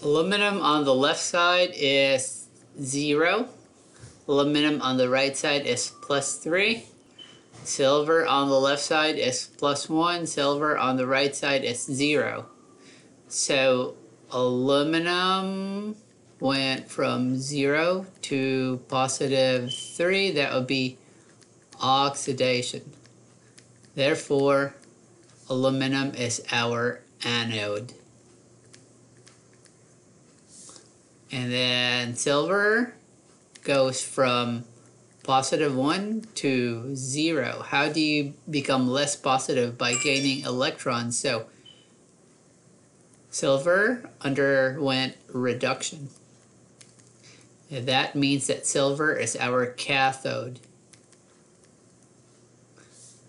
Aluminum on the left side is 0. Aluminum on the right side is plus 3. Silver on the left side is plus 1. Silver on the right side is 0. So aluminum went from 0 to positive 3. That would be oxidation. Therefore, aluminum is our anode. And then silver goes from positive 1 to 0. How do you become less positive? By gaining electrons. So silver underwent reduction. And that means that silver is our cathode.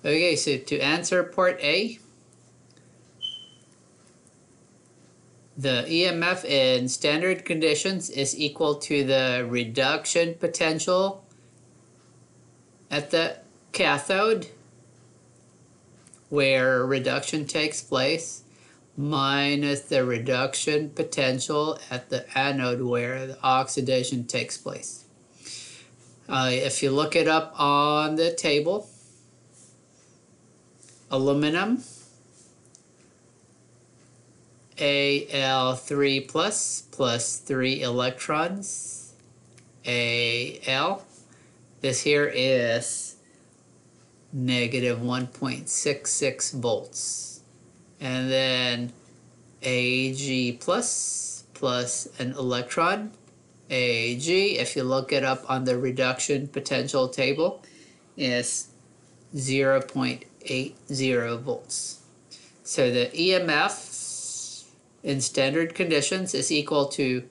Okay, so to answer part A, the EMF in standard conditions is equal to the reduction potential at the cathode where reduction takes place minus the reduction potential at the anode where the oxidation takes place. Uh, if you look it up on the table, aluminum Al3 plus plus 3 electrons Al. This here is negative 1.66 volts. And then Ag plus plus an electron Ag, if you look it up on the reduction potential table, is 0.80 volts. So the EMF in standard conditions is equal to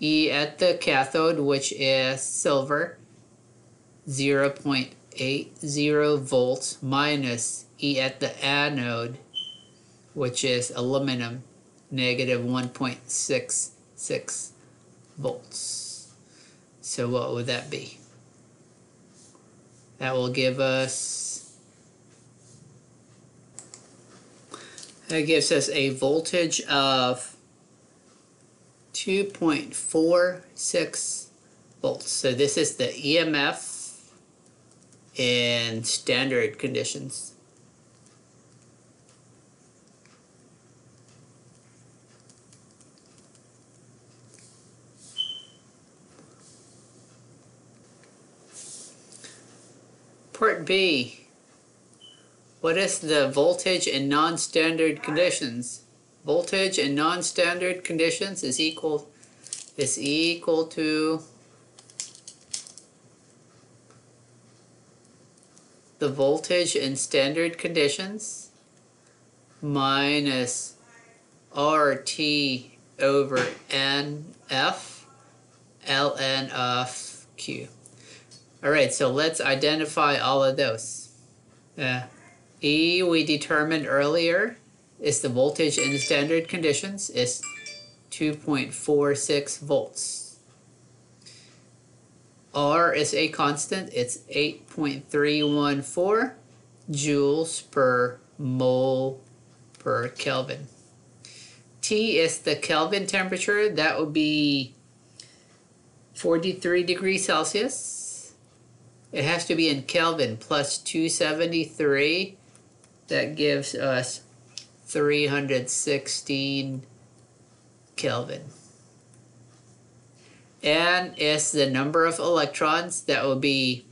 E at the cathode, which is silver, 0.80 volts, minus E at the anode, which is aluminum, negative 1.66 volts. So what would that be? That will give us That gives us a voltage of 2.46 volts. So this is the EMF in standard conditions. Part B what is the voltage in non-standard conditions? Voltage in non-standard conditions is equal is equal to the voltage in standard conditions minus RT over NF ln of Q. All right, so let's identify all of those. Uh, E we determined earlier is the voltage in standard conditions is 2.46 volts. R is a constant, it's 8.314 joules per mole per Kelvin. T is the Kelvin temperature, that would be 43 degrees Celsius. It has to be in Kelvin plus 273 that gives us 316 Kelvin. N is the number of electrons, that will be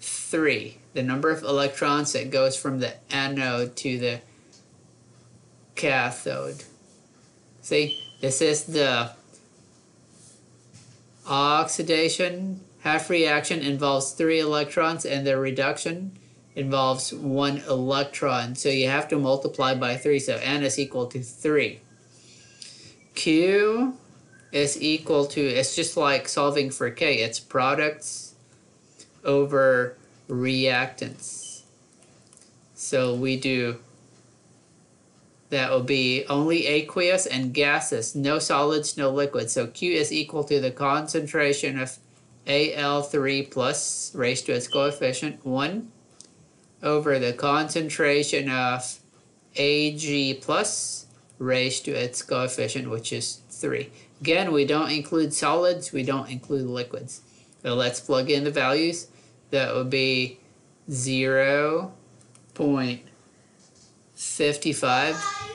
3. The number of electrons that goes from the anode to the cathode. See, this is the oxidation. Half reaction involves 3 electrons and the reduction involves one electron. So you have to multiply by 3. So n is equal to 3. Q is equal to, it's just like solving for K. It's products over reactants. So we do, that will be only aqueous and gases, no solids, no liquids. So Q is equal to the concentration of Al3 plus raised to its coefficient 1 over the concentration of Ag plus raised to its coefficient, which is 3. Again, we don't include solids, we don't include liquids. So let's plug in the values. That would be 0 0.55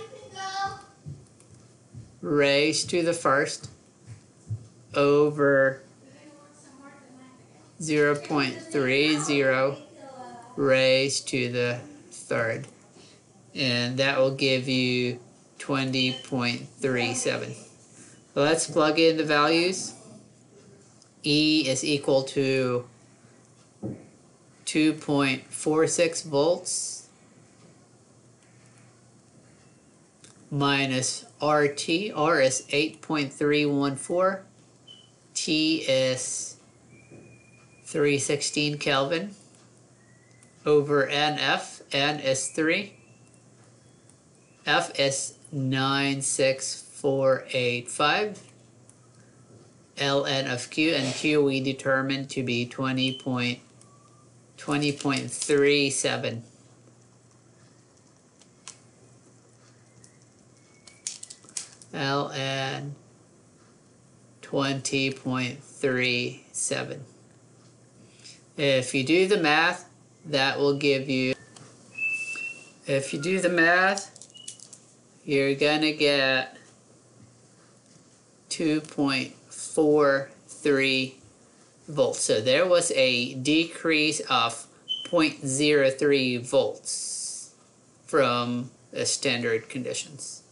raised to the first over 0.30 raised to the third. And that will give you 20.37. Let's plug in the values. E is equal to 2.46 volts minus RT. R is 8.314. T is 316 Kelvin over NF. N is 3. F is 96485. ln of Q and Q we determined to be 20 point, 20.37. ln 20.37. If you do the math, that will give you, if you do the math, you're gonna get 2.43 volts. So there was a decrease of 0.03 volts from the standard conditions.